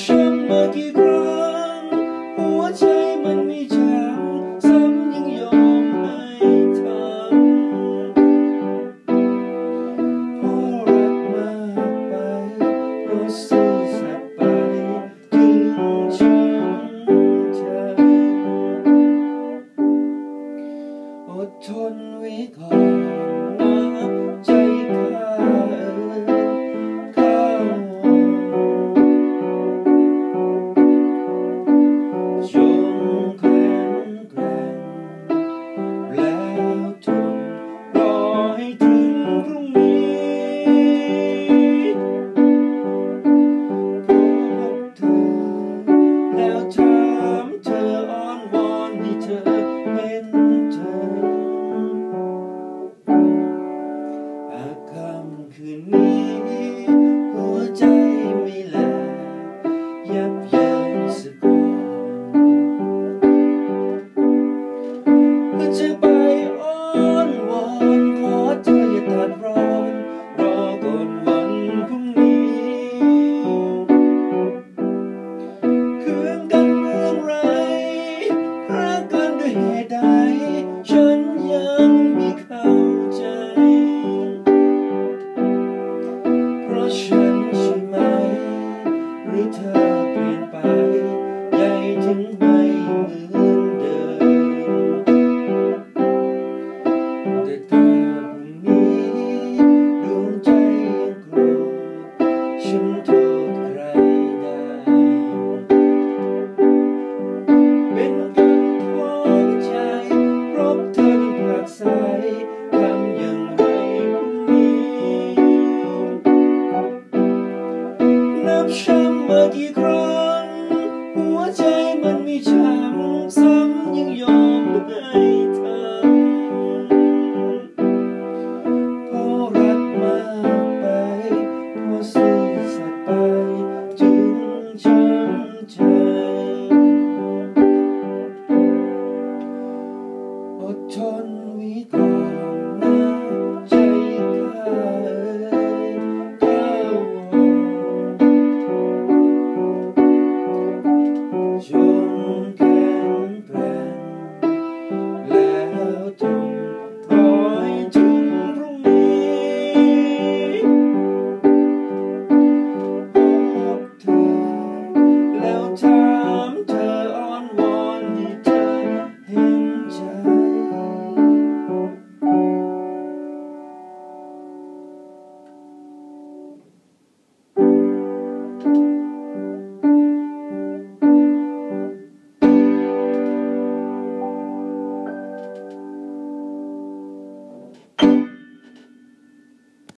ฉันมากี่ครั้งหัวใจมันไม่แจ่ซ้ำยังยอมให้ทำพรารักมากไปราะซื่อสัตย์ไปถึงฉันจอดทนว้ก่นะ could need. รือเธอเปลี่ยนไป ใหญ่ถึงไม่เหมือนเดิม what turn we go